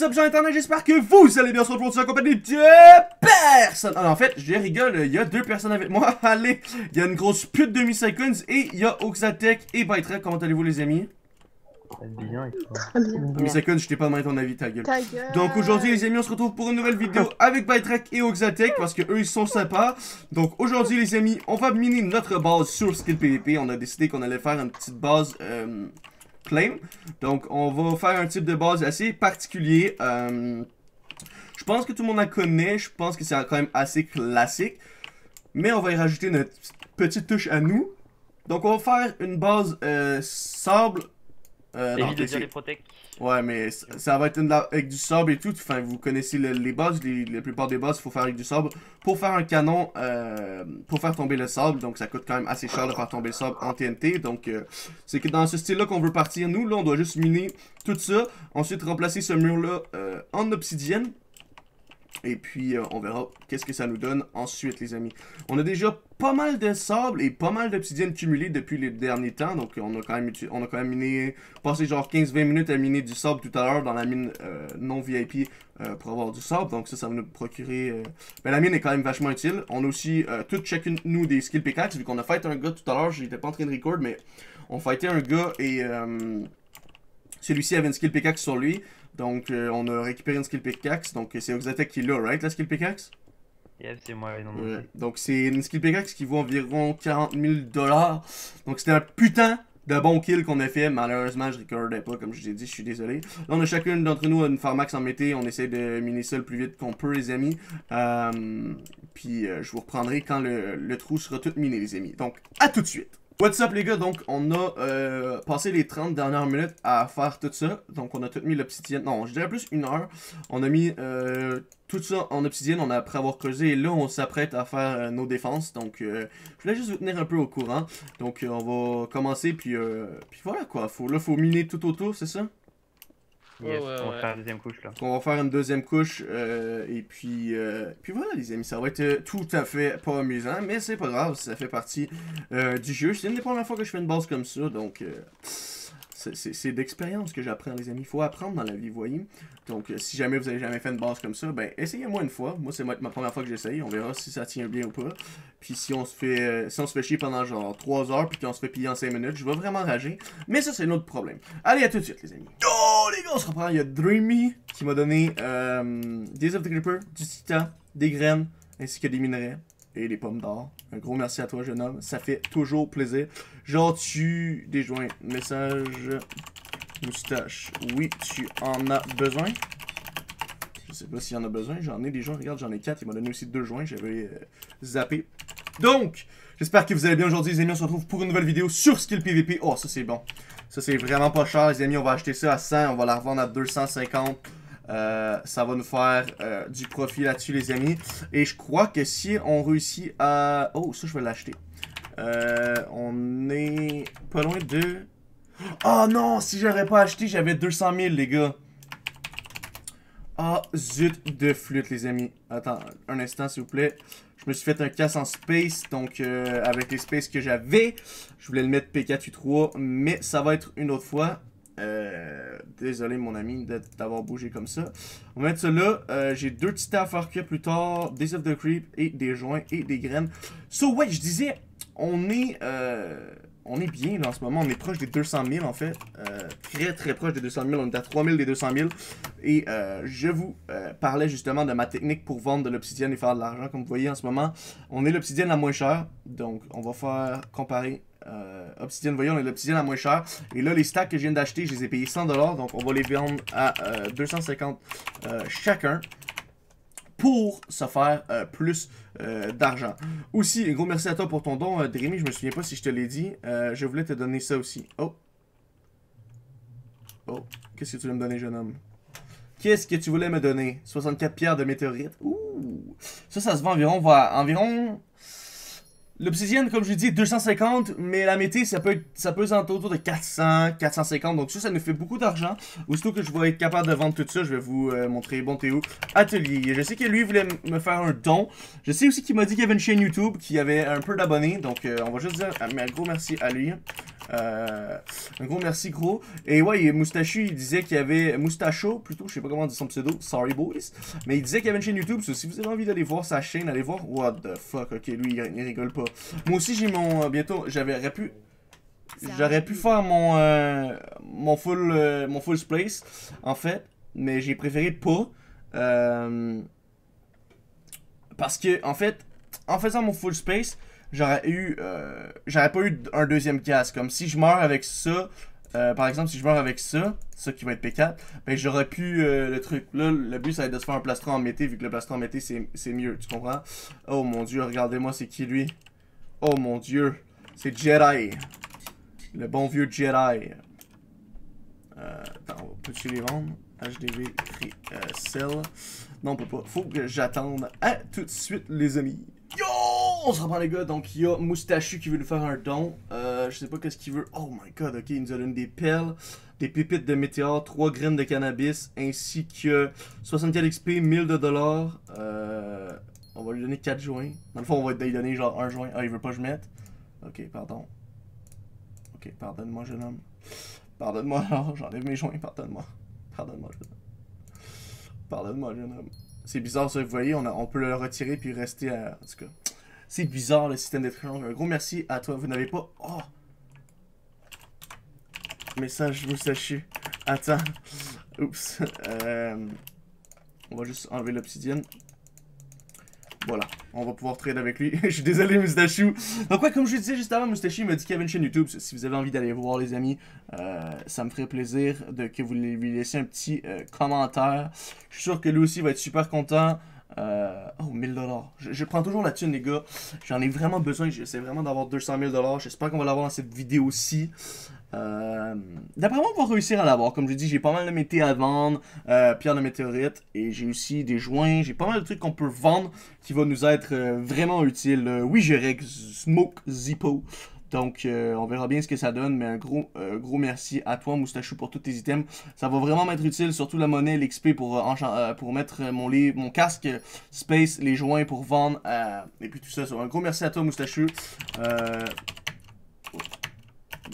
What's up, gens internet, j'espère que vous allez bien se retrouver en compagnie de personnes. Alors, en fait, je rigole, il y a deux personnes avec moi. Allez, il y a une grosse pute de seconds et il y a Oxatech et Bytrek. Comment allez-vous, les amis? Bien, et toi? Bien. Demi-seconds, je t'ai pas demandé ton avis, ta gueule. Ta gueule. Donc aujourd'hui les amis on se retrouve pour une nouvelle vidéo avec Bytrek et Oxatech parce que eux ils sont sympas. Donc aujourd'hui les amis on va miner notre base sur Skill PvP. On a décidé qu'on allait faire une petite base euh, Donc on va faire un type de base assez particulier. Euh, je pense que tout le monde la connaît. Je pense que c'est quand même assez classique. Mais on va y rajouter notre petite touche à nous. Donc on va faire une base euh, sable. Euh, non, les. Ouais, mais ça, ça va être une avec du sable et tout. Enfin, vous connaissez le- les bases, les, la plupart des bases, il faut faire avec du sable. Pour faire un canon, euh, pour faire tomber le sable, donc ça coûte quand même assez cher de faire tomber le sable en TNT. Donc, euh, c'est que dans ce style-là qu'on veut partir. Nous, là, on doit juste miner tout ça. Ensuite, remplacer ce mur-là euh, en obsidienne. Et puis, euh, on verra qu'est-ce que ça nous donne ensuite, les amis. On a déjà pas mal de sable et pas mal d'obsidienne cumulée depuis les derniers temps. Donc, on a quand même, on a quand même miné, passé genre 15-20 minutes à miner du sable tout à l'heure dans la mine euh, non VIP euh, pour avoir du sable. Donc, ça, ça va nous procurer. Ben, la mine est quand même vachement utile. On a aussi euh, tout chacune, nous, des skill pickaxe. Vu qu'on a fight un gars tout à l'heure, j'étais pas en train de record, mais on fightait un gars et. celui-ci avait une skill pickaxe sur lui. Donc, euh, on a récupéré une skill pickaxe. Donc, c'est Oxatec qui l'a, right, la skill pickaxe? Yep, c'est moi, non, non. Ouais. Donc, c'est une skill pickaxe qui vaut environ 40 000 dollars. Donc, c'était un putain de bon kill qu'on a fait. Malheureusement, je recordais pas, comme je l'ai dit, je suis désolé. Là, on a chacun d'entre nous une Pharmax en mété. On essaie de miner ça le plus vite qu'on peut, les amis. Euh, puis, euh, je vous reprendrai quand le, le trou sera tout miné, les amis. Donc, à tout de suite. What's up les gars, donc on a euh, passé les 30 dernières minutes à faire tout ça. Donc on a tout mis l'obsidienne, non je dirais plus une heure. On a mis euh, tout ça en obsidienne, on a après avoir creusé et là on s'apprête à faire euh, nos défenses. Donc euh, je voulais juste vous tenir un peu au courant. Donc euh, on va commencer puis, puis voilà quoi, faut, là faut miner tout autour c'est ça? Yes, Ouais, ouais, on va ouais. faire la deuxième couche là. On va faire une deuxième couche euh, et puis, euh, puis voilà les amis, ça va être euh, tout à fait pas amusant, mais c'est pas grave, ça fait partie euh, du jeu. C'est une des premières fois que je fais une base comme ça, donc euh, c'est- d'expérience que j'apprends les amis. Il faut apprendre dans la vie, voyez. Donc euh, si jamais vous avez jamais fait une base comme ça, ben essayez-moi une fois. Moi c'est ma, ma première fois que j'essaye, on verra si ça tient bien ou pas. Puis si on se fait euh, si on se fait chier pendant genre 3 heures puis qu'on se fait piller en 5 minutes, je vais vraiment rager. Mais ça c'est un autre problème. Allez à tout de suite les amis. Oh les gars, on se reprend. Il y a Dreamy qui m'a donné euh, des of the Creeper, du titan, des graines, ainsi que des minerais et des pommes d'or. Un gros merci à toi, jeune homme. Ça fait toujours plaisir. Genre, tu des joints. Message. Moustache. Oui, tu en as besoin. Je sais pas s'il en a besoin. J'en ai des joints. Regarde, j'en ai 4. Il m'a donné aussi deux joints. J'avais euh, zappé. Donc, j'espère que vous allez bien aujourd'hui, les amis. On se retrouve pour une nouvelle vidéo sur Skill PVP. Oh, ça c'est bon. Ça c'est vraiment pas cher, les amis. On va acheter ça à 100. On va la revendre à 250. Euh, ça va nous faire euh, du profit là-dessus, les amis. Et je crois que si on réussit à... Oh, ça, je vais l'acheter. Euh, on est pas loin de... Oh non, si j'aurais pas acheté, j'avais 200 000, les gars. Ah, zut de flûte, les amis. Attends, un instant, s'il vous plaît. Je me suis fait un casse en space, donc avec les spaces que j'avais, je voulais le mettre P4U3, mais ça va être une autre fois. Euh, désolé mon ami d'avoir bougé comme ça. On va mettre ça là. Euh, J'ai deux petits à faire cuire plus tard. Des of the creep et des joints et des graines. So ouais, je disais, on est, euh, on est bien là en ce moment. On est proche des 200 000 en fait. Euh, très très proche des 200 000. On est à 3 000 des 200 000. Et euh, je vous parlais justement de ma technique pour vendre de l'obsidienne et faire de l'argent. Comme vous voyez en ce moment, on est l'obsidienne la moins chère. Donc on va faire comparer. Obsidienne, voyons, on est l'obsidienne la moins chère. Et là, les stacks que je viens d'acheter, je les ai payés 100$. Donc on va les vendre à euh, 250 euh, chacun pour se faire euh, plus euh, d'argent. Aussi, un gros merci à toi pour ton don, euh, Drémy. Je me souviens pas si je te l'ai dit. Je voulais te donner ça aussi. Oh. Oh. Qu'est-ce que tu veux me donner, jeune homme? Qu'est-ce que tu voulais me donner? 64 pierres de météorite. Ouh. Ça, ça se vend environ, va, environ L'obsidienne, comme je dis, 250, mais la mété, ça peut être, ça peut être autour de 400, 450. Donc ça, ça nous fait beaucoup d'argent. Aussitôt que je vais être capable de vendre tout ça, je vais vous euh, montrer bon Théo atelier. Je sais que lui voulait me faire un don. Je sais aussi qu'il m'a dit qu'il y avait une chaîne YouTube, qui avait un peu d'abonnés. Donc euh, on va juste dire un gros merci à lui. Euh, un gros merci gros. Et ouais, Moustachu, il disait qu'il y avait Moustacho, plutôt, je sais pas comment on dit son pseudo, sorry boys. Mais il disait qu'il y avait une chaîne YouTube, so, si vous avez envie d'aller voir sa chaîne, allez voir. What the fuck, ok, lui il, rigole pas. Moi aussi j'ai mon, euh, bientôt, j'avais pu... J'aurais pu faire mon, euh, mon full mon full space, en fait, mais j'ai préféré pas. parce que, en fait, en faisant mon full space, j'aurais eu. Euh, j'aurais pas eu un deuxième casque. Comme si je meurs avec ça. Euh, par exemple, si je meurs avec ça, ça qui va être P4, ben j'aurais pu euh, le truc. Là, le but ça va être de se faire un plastron en mété, vu que le plastron en mété c'est mieux, tu comprends? Oh mon dieu, regardez-moi, c'est qui lui? Oh mon dieu, c'est Jedi. Le bon vieux Jedi. Euh, attends, peut-tu les vendre? HDV, euh, Cell. Non, on peut pas. Faut que j'attende. À tout de suite, les amis. Yo! On se reprend les gars, donc il y a Moustachu qui veut nous faire un don. Euh, je sais pas qu'est-ce qu'il veut. Oh my god, ok, il nous a donné des pelles, des pépites de météore, 3 graines de cannabis, ainsi que 64 XP, 1000 de dollars. Euh, on va lui donner 4 joints. Dans le fond, on va lui donner genre un joint. Ah, il veut pas que je mette? Ok, pardon. Ok, pardonne-moi, jeune homme. Pardonne-moi alors, j'enlève mes joints, pardonne-moi. Pardonne-moi, jeune homme. Pardonne-moi, jeune homme. C'est bizarre ça, vous voyez, on, on peut le retirer puis rester à... En tout cas, c'est bizarre le système d'échange. Un gros merci à toi. Vous n'avez pas... Oh! Message moustachu. Attends. Oups. Euh... On va juste enlever l'obsidienne. Voilà, on va pouvoir trade avec lui. je suis désolé, Moustachu. Donc, ouais, comme je disais juste avant, Moustachu m'a dit qu'il y avait une chaîne YouTube. Si vous avez envie d'aller voir, les amis, euh, ça me ferait plaisir de que vous lui laissiez un petit euh, commentaire. Je suis sûr que lui aussi va être super content. Euh, oh, 1000 dollars. Je, prends toujours la thune, les gars. J'en ai vraiment besoin. J'essaie vraiment d'avoir 200 000 dollars. J'espère qu'on va l'avoir dans cette vidéo-ci. Euh, D'après moi, on va réussir à l'avoir. Comme je dis, j'ai pas mal de mété à vendre, euh, pierre de météorite, et j'ai aussi des joints. J'ai pas mal de trucs qu'on peut vendre qui vont nous être euh, vraiment utiles. Oui, j'ai Smoke Zippo. Donc, on verra bien ce que ça donne, mais un gros, gros merci à toi, Moustachou, pour tous tes items. Ça va vraiment m'être utile, surtout la monnaie, l'XP pour, pour mettre mon casque, Space, les joints pour vendre, et puis tout ça. Un gros merci à toi, Moustachou.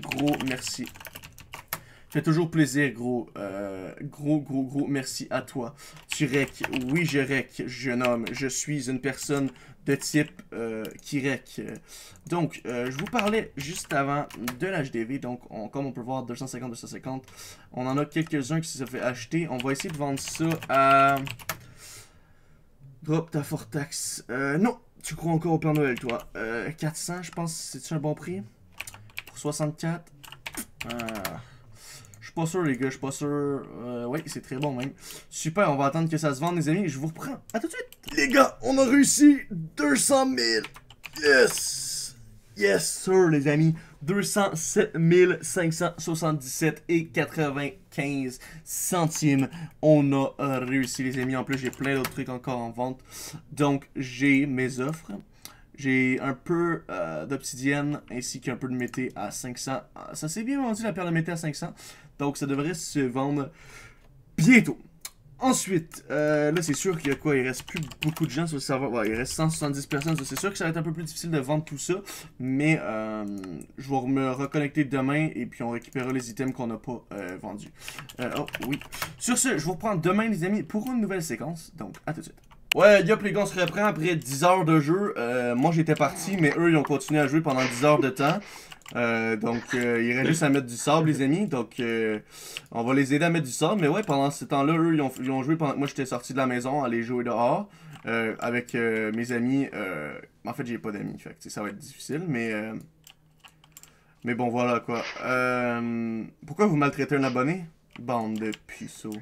Gros merci. Fait toujours plaisir, gros. Euh, gros, gros, gros merci à toi. Tu rec. Oui, je rec, jeune homme. Je suis une personne de type euh, qui rec. Donc, euh, je vous parlais juste avant de l'HDV. Donc, comme on peut voir, 250, 250. On en a quelques-uns qui se fait acheter. On va essayer de vendre ça à... Drop ta Fortax. non, tu crois encore au Père Noël, toi. 400, je pense, c'est un bon prix? 64. Euh, je suis pas sûr, les gars. Je suis pas sûr. Euh, oui, c'est très bon, même. Super, on va attendre que ça se vende, les amis. Je vous reprends. À tout de suite. Les gars, on a réussi 200 000. Yes. Yes, sir, les amis. 207 577 et 95 centimes. On a réussi, les amis. En plus, j'ai plein d'autres trucs encore en vente. Donc, j'ai mes offres. J'ai un peu euh, d'obsidienne ainsi qu'un peu de mété à 500. Ah, ça s'est bien vendu la paire de mété à 500. Donc ça devrait se vendre bientôt. Ensuite, euh, là c'est sûr qu'il y a quoi? Il reste plus beaucoup de gens sur le serveur. il reste 170 personnes. C'est sûr que ça va être un peu plus difficile de vendre tout ça. Mais euh, je vais me reconnecter demain et puis on récupérera les items qu'on n'a pas vendus. oh oui. Sur ce, je vous reprends demain les amis pour une nouvelle séquence. Donc à tout de suite. Ouais, yop, les gars, on se reprend après 10 heures de jeu. Euh, moi, j'étais parti, mais eux, ils ont continué à jouer pendant 10 heures de temps. Euh, donc, euh, il reste juste à mettre du sable, les amis. Donc, euh, on va les aider à mettre du sable. Mais ouais, pendant ce temps-là, eux, ils ont, ils ont, joué pendant que moi, j'étais sorti de la maison, aller jouer dehors. avec mes amis. en fait, j'ai pas d'amis. Fait que, ça va être difficile, mais... mais bon, voilà, quoi. pourquoi vous maltraitez un abonné? Bande de puceaux.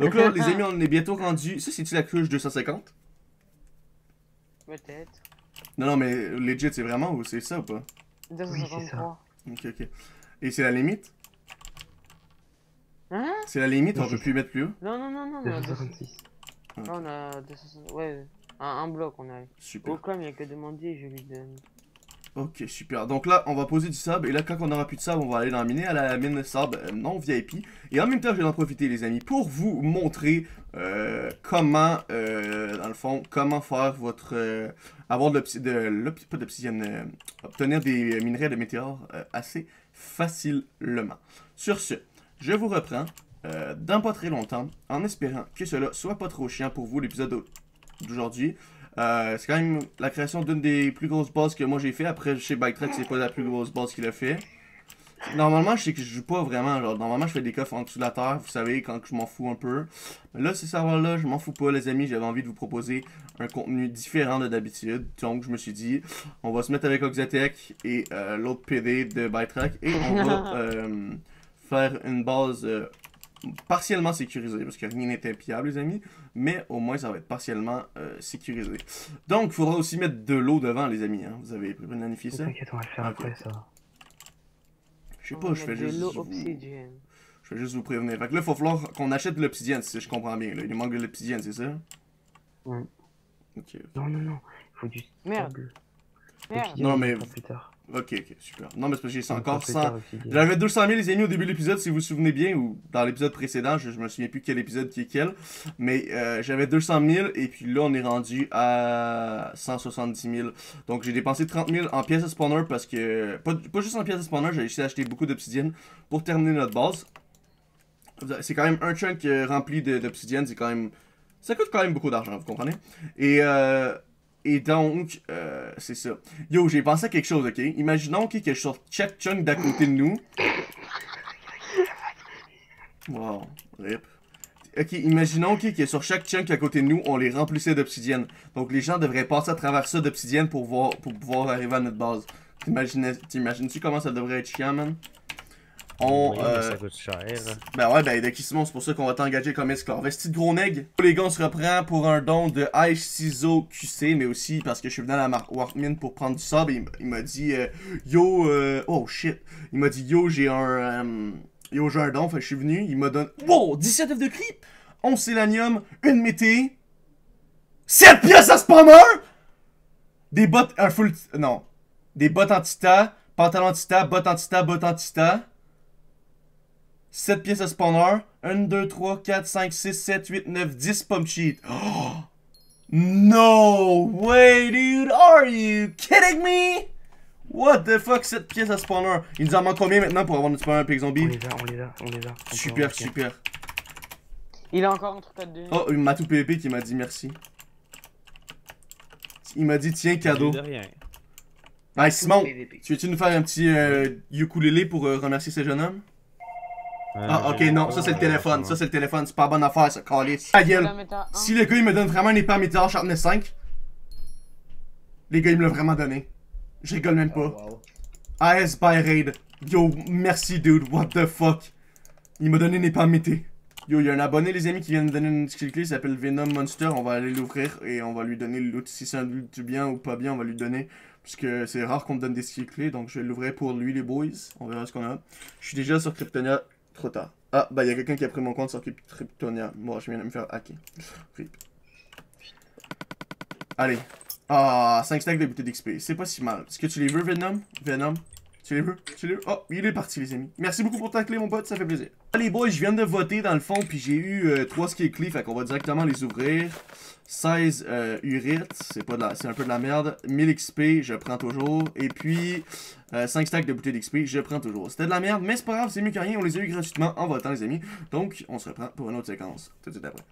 Donc là, les amis, on est bientôt rendu. Ça, c'est-tu la couche 250 Peut-être. Non, non, mais legit, c'est vraiment ou c'est ça ou pas? 253. ok, ok. Et c'est la limite? Hein? C'est la limite, on peut plus mettre plus haut? Non, non, non, non. 266. Non, on a 260. Ouais. Un, un bloc, on a. Super. Au com, il y a que demander, je lui donne. Ok, super. Donc là, on va poser du sable. Et là, quand on aura plus de sable, on va aller dans la miner à la mine de sable euh, non VIP. Et en même temps, je vais en profiter, les amis, pour vous montrer euh, comment, euh, dans le fond, comment faire votre... avoir de l'obsidienne... Obtenir des minerais de météores assez facilement. Sur ce, je vous reprends dans pas très longtemps, en espérant que cela soit pas trop chiant pour vous, l'épisode d'aujourd'hui. Euh, c'est quand même la création d'une des plus grosses bases que moi j'ai fait. Après, chez Biketrack, c'est pas la plus grosse base qu'il a fait. Normalement, je sais que je joue pas vraiment. Genre, normalement, je fais des coffres en dessous de la terre, vous savez, quand je m'en fous un peu. Mais là, ces serveurs-là, je m'en fous pas, les amis. J'avais envie de vous proposer un contenu différent de d'habitude. Donc, je me suis dit, on va se mettre avec Oxatech et euh, l'autre PD de Biketrack et on va euh, faire une base partiellement sécurisée parce que rien n'est impillable, les amis mais au moins ça va être partiellement euh, sécurisé. Donc, il faudra aussi mettre de l'eau devant, les amis. Hein. Vous avez planifié ça? T'inquiète, on va le faire après ça. Je sais pas, je fais mettre de juste. l'eau vous- obsidienne. Je vais juste vous prévenir. Fait que là, il va falloir qu'on achète de l'obsidienne, si je comprends bien. Là. Il manque de l'obsidienne, c'est ça? Ouais. Ok, Non, non, non. Il faut du Merde. Merde. Non, on mais- plus tard. Ok, ok, super. Non, mais c'est parce que j'ai encore plus 100. tard, obsidienne. J'avais 200 000 les amis au début de l'épisode, si vous vous souvenez bien, ou dans l'épisode précédent, je, je me souviens plus quel épisode qui est quel, mais euh, j'avais 200 000 et puis là on est rendu à 170 000. Donc j'ai dépensé 30 000 en pièces de spawner parce que, pas, pas juste en pièces de spawner, j'ai essayé d'acheter beaucoup d'obsidienne pour terminer notre base. C'est quand même un chunk euh, rempli d'obsidienne, c'est quand même... Ça coûte quand même beaucoup d'argent, vous comprenez? Et, euh, et donc, euh, c'est ça. Yo, j'ai pensé à quelque chose, ok? Imaginons ok, que sur chaque chunk d'à côté de nous. Wow, rip. Ok, imaginons ok, que sur chaque chunk à côté de nous, on les remplissait d'obsidienne. Donc les gens devraient passer à travers ça d'obsidienne pour, voir, pour pouvoir arriver à notre base. T'imagines- T'imagines-tu comment ça devrait être chiant, man? On. Oui, mais euh, ça coûte cher. hein. ben ouais, ben de Simon, c'est pour ça qu'on va t'engager comme esclave. Vesti de gros nègre. Les gars, on se reprend pour un don de Ice Ciseaux QC, mais aussi parce que je suis venu à la mar- Warpmine pour prendre du sable. et il m'a dit, euh, yo, euh, oh shit. Il m'a dit, yo, j'ai un, euh, yo, j'ai un don. Fait que je suis venu. Il m'a donné, wow, 17 œufs de creep, 11 sélénium, une mété, 7 pièces à spawner, des bottes, un full, non, des bottes anti-ta, pantalon anti-ta, bottes anti-ta, bottes anti-ta. 7 pièces de spawner. 1, 2, 3, 4, 5, 6, 7, 8, 9, 10 pump sheet. Oh! No way, dude. Are you kidding me? What the fuck, 7 pièces de spawner. Il nous en manque combien maintenant pour avoir notre spawner pig On zombie? les a, on les a, on les a. On peut Super, en- super. Il a encore un truc à donner. Oh, Matou PVP qui m'a dit merci. Il m'a dit tiens, cadeau. De rien. Hey, Simon, tu veux-tu nous faire un petit euh, ukulélé pour euh, remercier ce jeune homme? Ah, ok, non, ça c'est le téléphone. Ça c'est le téléphone. C'est pas bonne affaire, ça, calice. Ta gueule. Si le gars il me donne vraiment un épée en météore Sharpness 5, les gars il me l'a vraiment donné. Je rigole même pas. AS by Raid. Yo, merci dude, what the fuck? Il m'a donné une épée en mété. Yo, il y a un abonné les amis qui vient de me donner une skill clé, il s'appelle Venom Monster, on va aller l'ouvrir et on va lui donner le loot. Si c'est un loot bien ou pas bien, on va lui donner. Parce que c'est rare qu'on me donne des skills clés, donc je vais l'ouvrir pour lui les boys. On verra ce qu'on a. Je suis déjà sur Kryptonia, trop tard. Ah, bah il y a quelqu'un qui a pris mon compte sur Kryp- Kryptonia. Moi, je viens de me faire hacker. Rip. Allez. Ah, 5 stacks de bouteilles d'XP. C'est pas si mal. Est-ce que tu les veux, Venom? Venom? Tu les veux? Tu les veux? Oh, il est parti, les amis. Merci beaucoup pour ta clé, mon pote, ça fait plaisir. Ah, les boys, je viens de voter dans le fond, puis j'ai eu euh, 3 skills clés, fait qu'on va directement les ouvrir. 16 euh, Urit, c'est pas c'est un peu de la merde. 1000 XP, je prends toujours. Et puis, euh, 5 stacks de bouteilles d'XP, je prends toujours. C'était de la merde, mais c'est pas grave, c'est mieux que rien. On les a eu gratuitement en votant, les amis. Donc, on se reprend pour une autre séquence tout de suite après.